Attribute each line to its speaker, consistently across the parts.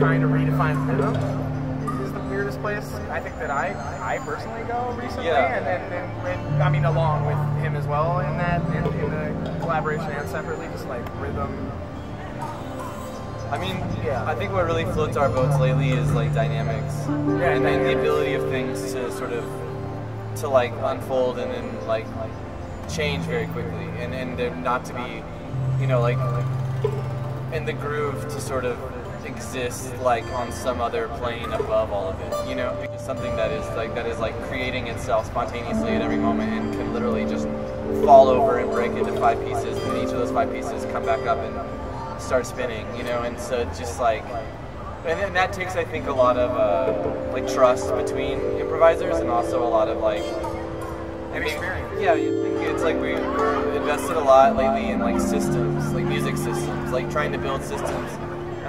Speaker 1: to redefine rhythm is the weirdest place I think that I I personally go recently,
Speaker 2: Yeah.
Speaker 1: and then and, and, I mean along with him as well in that in, in the collaboration and separately, just like rhythm.
Speaker 2: I mean,
Speaker 1: Yeah.
Speaker 2: I think what really floats our boats lately is like dynamics,
Speaker 1: Yeah,
Speaker 2: and, and the ability of things to sort of to like unfold and then like change very quickly, and and not to be, you know, like in the groove to sort of exist like on some other plane above all of it, you know, because something that is like that is like creating itself spontaneously at every moment and can literally just fall over and break into five pieces, and each of those five pieces come back up and start spinning, you know, and so just like, and, and that takes, I think, a lot of uh, like trust between improvisers and also a lot of like I mean,
Speaker 1: Experience.
Speaker 2: Yeah, you think it's like we we're invested a lot lately in like systems, like music systems, like trying to build systems.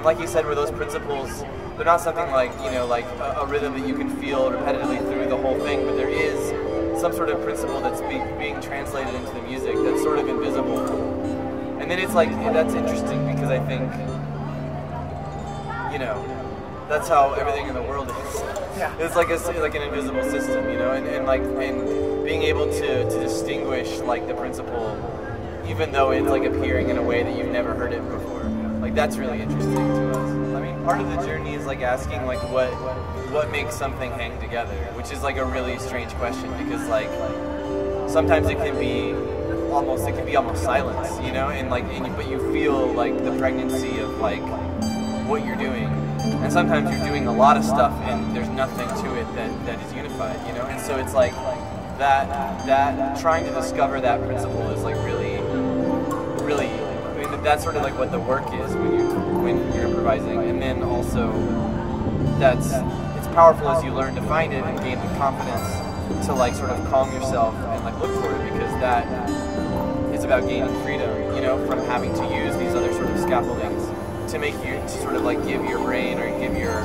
Speaker 2: Like you said, where those principles, they're not something like you know, like a, a rhythm that you can feel repetitively through the whole thing, but there is some sort of principle that's be, being translated into the music that's sort of invisible. And then it's like that's interesting because I think, you know, that's how everything in the world is.
Speaker 1: Yeah.
Speaker 2: It's like a like an invisible system, you know, and, and like and being able to, to distinguish like the principle, even though it's like appearing in a way that you've never heard it before. Like that's really interesting to us. I mean, part of the journey is like asking like what what makes something hang together, which is like a really strange question because like sometimes it can be almost it can be almost silence, you know, and like and you, but you feel like the pregnancy of like what you're doing. And sometimes you're doing a lot of stuff and there's nothing to it that, that is unified, you know? And so it's like that that trying to discover that principle is like really really mean that's sort of like what the work is when you're when you're improvising. And then also that's it's powerful as you learn to find it and gain the confidence to like sort of calm yourself and like look for it because that is about gaining freedom, you know, from having to use these other sort of scaffoldings to make you to sort of like give your brain or give your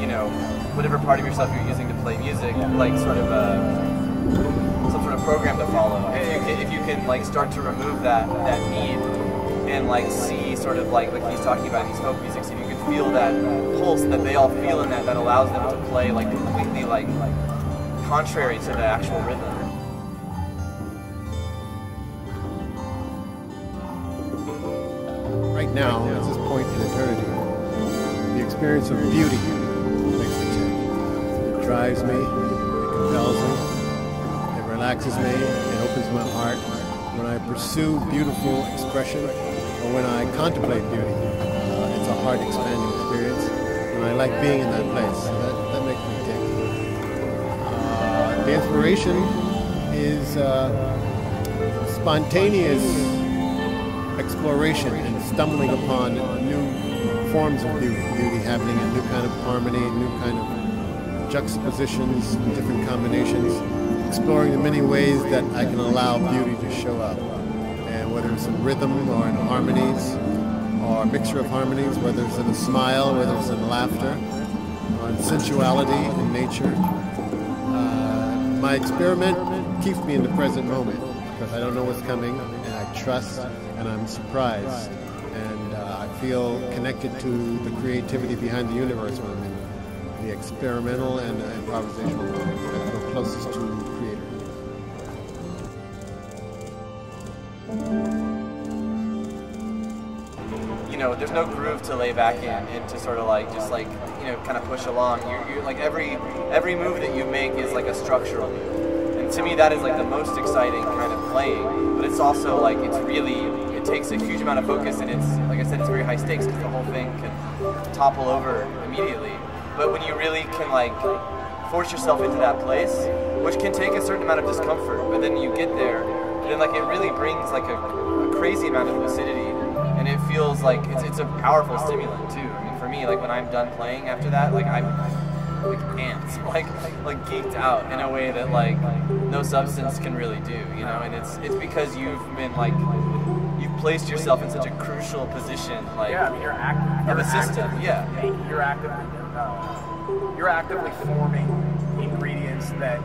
Speaker 2: you know whatever part of yourself you're using to play music like sort of a some sort of program to follow. If you can, if you can like start to remove that that need and like see sort of like like he's talking about in these folk musics, if you can feel that pulse that they all feel in that, that allows them to play like completely like contrary to the actual rhythm.
Speaker 3: Right now, at this point in eternity, the experience of beauty makes me tick. It drives me, it compels me, it relaxes me, it opens my heart. When I pursue beautiful expression, or when I contemplate beauty, uh, it's a heart expanding experience, and I like being in that place. That, that makes me tick. Uh, the inspiration is uh, spontaneous exploration and stumbling upon new forms of beauty, beauty happening in new kind of harmony, new kind of juxtapositions, different combinations, exploring the many ways that I can allow beauty to show up. Whether it's in rhythm or in harmonies, or a mixture of harmonies, whether it's in a smile, whether it's in laughter, or in sensuality in nature. Uh, my experiment keeps me in the present moment because I don't know what's coming, and I trust, and I'm surprised, and uh, I feel connected to the creativity behind the universe when I'm in the experimental and improvisational moment. I feel closest to the
Speaker 2: you know, there's no groove to lay back in and to sort of like just like you know kind of push along. You're, you're like every every move that you make is like a structural move, and to me that is like the most exciting kind of playing. But it's also like it's really it takes a huge amount of focus and it's like I said it's very high stakes because the whole thing can topple over immediately. But when you really can like force yourself into that place, which can take a certain amount of discomfort, but then you get there, then like it really brings like a, a crazy amount of lucidity and it feels like it's, it's a powerful stimulant too. I mean, for me, like when I'm done playing after that, like I'm like amped, like like geeked out in a way that like no substance can really do, you know. And it's it's because you've been like you've placed yourself in such a crucial position, like
Speaker 1: Yeah, I mean you're active.
Speaker 2: of a system,
Speaker 1: actively-
Speaker 2: yeah.
Speaker 1: You're actively uh, you're actively forming ingredients that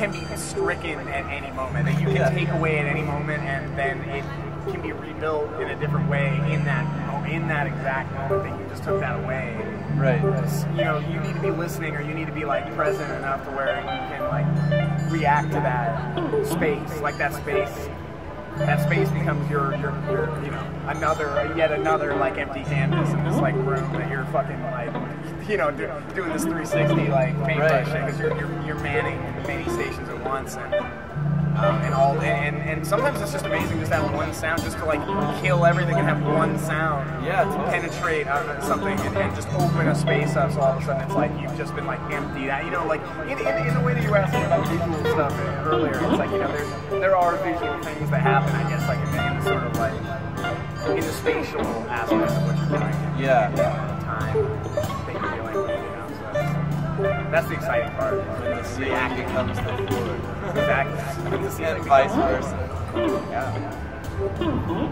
Speaker 1: can be stricken at any moment that you can
Speaker 2: Yeah.
Speaker 1: take away at any moment, and then it can be rebuilt in a different way in that in that exact moment that you just took that away.
Speaker 2: Right.
Speaker 1: You know, you need to be listening or you need to be like present enough to where you can like react to that space, like that space. That space becomes your, your, your, you know, another, yet another like empty canvas in this like room that you're fucking like, you know, do, doing this 360 like paintbrush
Speaker 2: Right.
Speaker 1: shit because you're, you're, you're manning many stations at once and um, and all and, and, and sometimes it's just amazing just to have one sound just to like kill everything and have one sound
Speaker 2: Yeah, totally.
Speaker 1: penetrate on something and, and just open a space up so all of a sudden it's like you've just been like empty that you know like in, in, in the way that you were asking about visual stuff earlier it's like you know there's there are visual things that happen I guess like in the, in the sort of like in the spatial aspect of what you're doing
Speaker 2: Yeah.
Speaker 1: the time that you're dealing that's, that's the exciting part
Speaker 2: When the ceiling becomes the floor.
Speaker 1: exactly When the ceiling
Speaker 2: And vice
Speaker 1: becomes-
Speaker 2: versa.
Speaker 1: yeah mm-hmm.